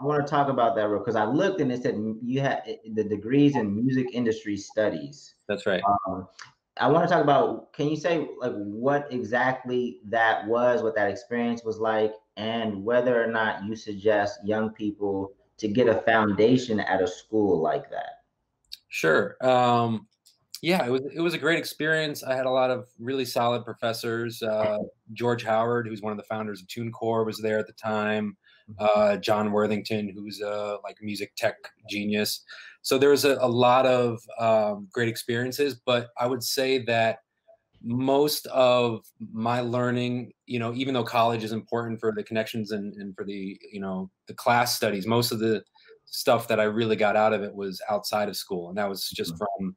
I want to talk about that real because I looked and it said you had the degrees in music industry studies. That's right. Um, I want to talk about. Can you say like what exactly that was, what that experience was like, and whether or not you suggest young people to get a foundation at a school like that? Sure. Um, yeah, it was it was a great experience. I had a lot of really solid professors. Uh, George Howard, who's one of the founders of TuneCore, was there at the time. Mm-hmm. Uh, John Worthington, who's a like music tech genius. So there was a, a lot of um, great experiences. But I would say that most of my learning, you know, even though college is important for the connections and, and for the you know the class studies, most of the stuff that I really got out of it was outside of school, and that was just mm-hmm.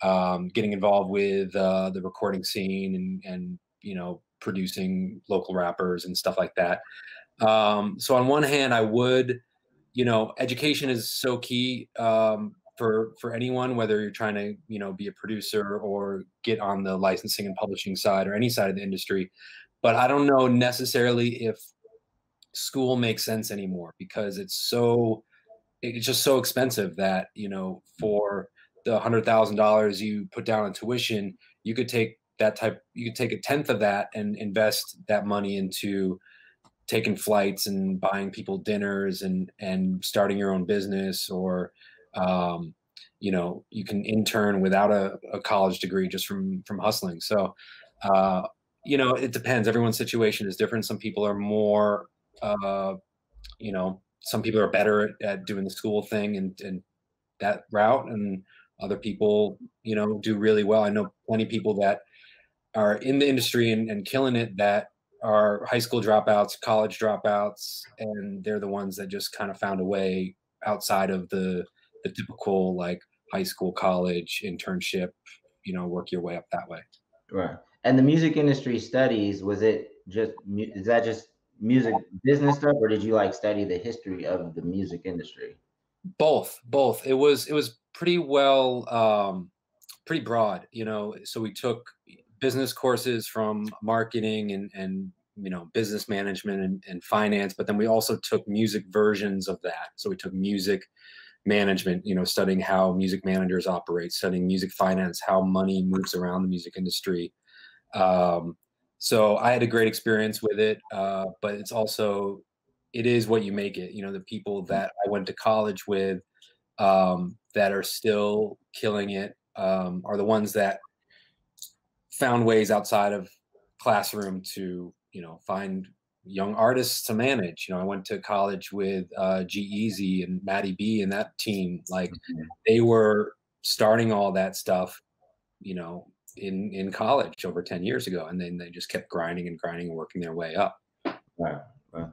from um, getting involved with uh, the recording scene and, and you know producing local rappers and stuff like that. Um, so on one hand, I would, you know, education is so key um, for for anyone, whether you're trying to you know be a producer or get on the licensing and publishing side or any side of the industry. But I don't know necessarily if school makes sense anymore because it's so it's just so expensive that you know for the hundred thousand dollars you put down in tuition, you could take that type, you could take a tenth of that and invest that money into taking flights and buying people dinners and and starting your own business or um, you know you can intern without a, a, college degree just from from hustling. So uh, you know it depends. Everyone's situation is different. Some people are more uh, you know some people are better at, at doing the school thing and and that route and other people, you know, do really well. I know plenty of people that are in the industry and, and killing it that are high school dropouts, college dropouts, and they're the ones that just kind of found a way outside of the the typical like high school, college internship, you know, work your way up that way. Right. And the music industry studies was it just is that just music business stuff, or did you like study the history of the music industry? Both, both. It was it was pretty well, um, pretty broad. You know, so we took business courses from marketing and and you know business management and, and finance, but then we also took music versions of that. So we took music management, you know, studying how music managers operate, studying music finance, how money moves around the music industry. Um, so I had a great experience with it, uh, but it's also it is what you make it. You know, the people that I went to college with um, that are still killing it um, are the ones that found ways outside of classroom to you know find young artists to manage. You know, I went to college with uh, G-Eazy and Maddie B and that team. Like mm-hmm. they were starting all that stuff, you know, in in college over ten years ago, and then they just kept grinding and grinding and working their way up. Right. right.